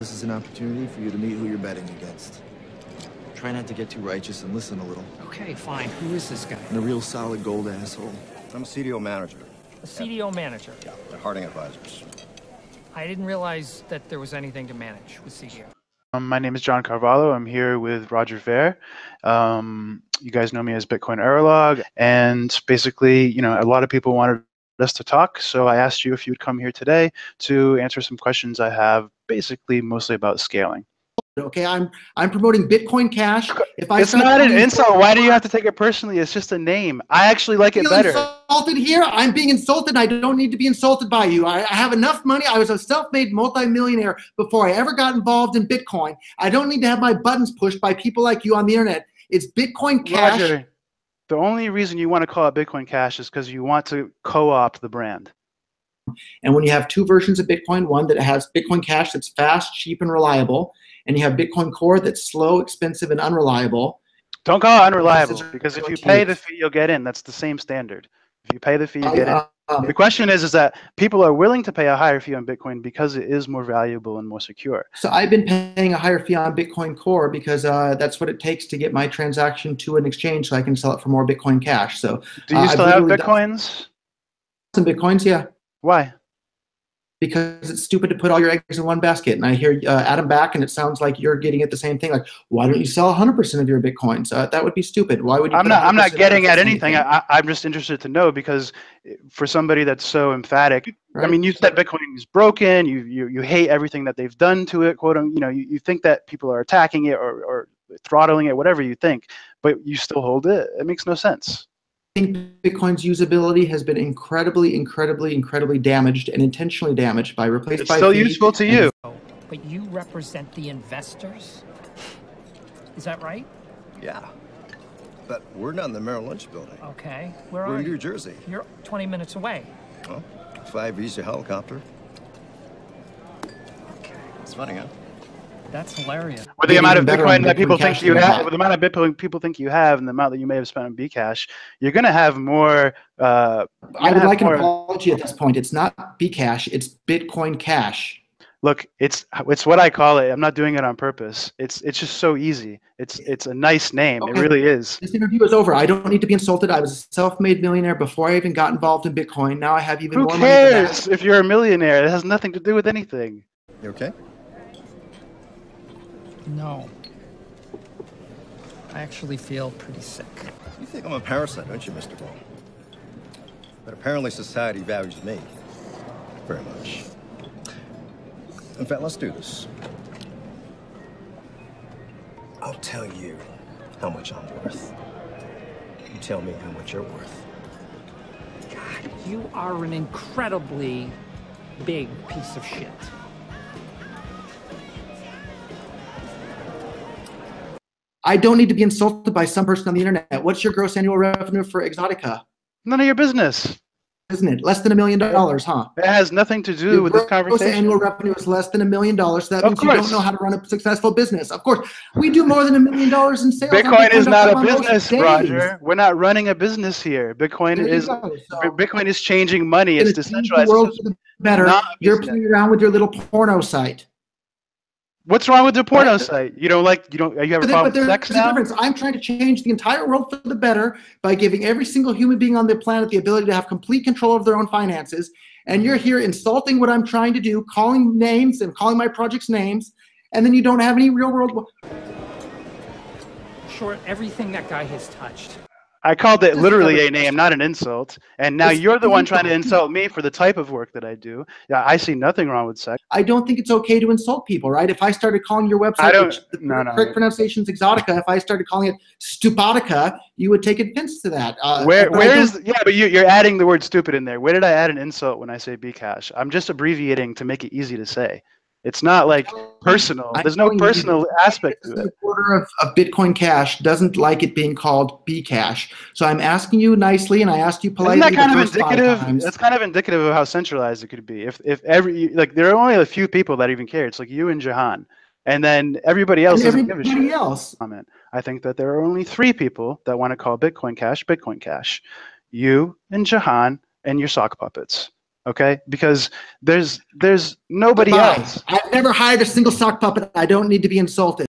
This is an opportunity for you to meet who you're betting against. Try not to get too righteous and listen a little. Okay, fine. Who is this guy? And a real solid gold asshole. I'm a CDO manager. A CDO manager. Yeah, at Harding Advisors. I didn't realize that there was anything to manage with CDO. Um, my name is John Carvalho. I'm here with Roger Ver. Um, you guys know me as Bitcoin Error Log, and basically, you know, a lot of people wanted us to talk, so I asked you if you'd come here today to answer some questions I have, basically mostly about scaling. Okay, I'm I'm promoting Bitcoin Cash. If I it's not an insult. Why do you have to take it personally? It's just a name. I actually like it better. Insulted here. I'm being insulted. I don't need to be insulted by you. I, I have enough money. I was a self-made multimillionaire before I ever got involved in Bitcoin. I don't need to have my buttons pushed by people like you on the internet. It's Bitcoin Cash. Roger, the only reason you want to call it Bitcoin Cash is because you want to co-opt the brand. And when you have two versions of Bitcoin, one that has Bitcoin Cash that's fast, cheap, and reliable, and you have Bitcoin Core that's slow, expensive, and unreliable. Don't call it unreliable because if you pay the fee, you'll get in. That's the same standard. If you pay the fee, you get in. Um, the question is, is that people are willing to pay a higher fee on Bitcoin because it is more valuable and more secure. So I've been paying a higher fee on Bitcoin Core because uh, that's what it takes to get my transaction to an exchange, so I can sell it for more Bitcoin Cash. So do you uh, still have Bitcoins? Some Bitcoins, yeah. Why? Because it's stupid to put all your eggs in one basket. And I hear uh, Adam Back, and it sounds like you're getting at the same thing. Like, why don't you sell 100% of your bitcoins? Uh, that would be stupid. Why would you? I'm not. I'm not getting at anything. I, am just interested to know because for somebody that's so emphatic, right. I mean, you said Bitcoin is broken. You you you hate everything that they've done to it. Quote. You know, you, you think that people are attacking it or or throttling it, whatever you think, but you still hold it. It makes no sense think Bitcoin's usability has been incredibly, incredibly, incredibly damaged and intentionally damaged by replaced it's by. Still useful to you. But you represent the investors. Is that right? Yeah. But we're not in the Merrill Lynch building. Okay. Where we're are in you? New Jersey. You're 20 minutes away. Well, five Visa helicopter. Okay. It's funny, huh? That's hilarious. With the amount of Bitcoin that people think you have, with the amount of Bitcoin people think you have, and the amount that you may have spent on Bcash, you're going to have more. Uh, I would like more... an apology at this point. It's not Bcash. It's Bitcoin Cash. Look, it's it's what I call it. I'm not doing it on purpose. It's it's just so easy. It's it's a nice name. Okay. It really is. This interview is over. I don't need to be insulted. I was a self-made millionaire before I even got involved in Bitcoin. Now I have even Who more money. Who cares if you're a millionaire? It has nothing to do with anything. You okay? No. I actually feel pretty sick. You think I'm a parasite, don't you, Mr. Baum? But apparently society values me very much. In fact, let's do this. I'll tell you how much I'm worth. You tell me how much you're worth. God, you are an incredibly big piece of shit. I don't need to be insulted by some person on the internet. What's your gross annual revenue for Exotica? None of your business. Isn't it? Less than a million dollars, huh? It has nothing to do your with this conversation. Gross annual revenue is less than a million dollars. So that of means course. you don't know how to run a successful business. Of course, we do more than a million dollars in sales. Bitcoin, is not a business, Roger. We're not running a business here. Bitcoin is so, Bitcoin is changing money. It's decentralized. The World better. You're playing around with your little porno site. What's wrong with the porno right. Uh, site? You don't like you don't you have a problem with sex now? Difference. I'm trying to change the entire world for the better by giving every single human being on the planet the ability to have complete control of their own finances. And you're here insulting what I'm trying to do, calling names and calling my projects names, and then you don't have any real world. Short everything that guy has touched. I called it literally a name, not an insult. And now you're the one trying to insult me for the type of work that I do. Yeah, I see nothing wrong with sex. I don't think it's okay to insult people, right? If I started calling your website, I don't, which the no, correct no. pronunciation is Exotica, if I started calling it Stupotica, you would take offense to that. Uh, where where is yeah, but you, you're adding the word stupid in there. Where did I add an insult when I say Bcash? I'm just abbreviating to make it easy to say. It's not like personal. There's no personal aspect to it. quarter of, of Bitcoin Cash doesn't like it being called Bcash. So I'm asking you nicely, and I asked you politely. Isn't that kind of indicative? That's kind of indicative of how centralized it could be. If if every like there are only a few people that even care. It's like you and Jihan, and then everybody else and everybody else. Comment. I think that there are only three people that want to call Bitcoin Cash Bitcoin Cash. You and Jihan and your sock puppets. Okay, because there's there's nobody Goodbye. else. I've never hired a single sock puppet. I don't need to be insulted.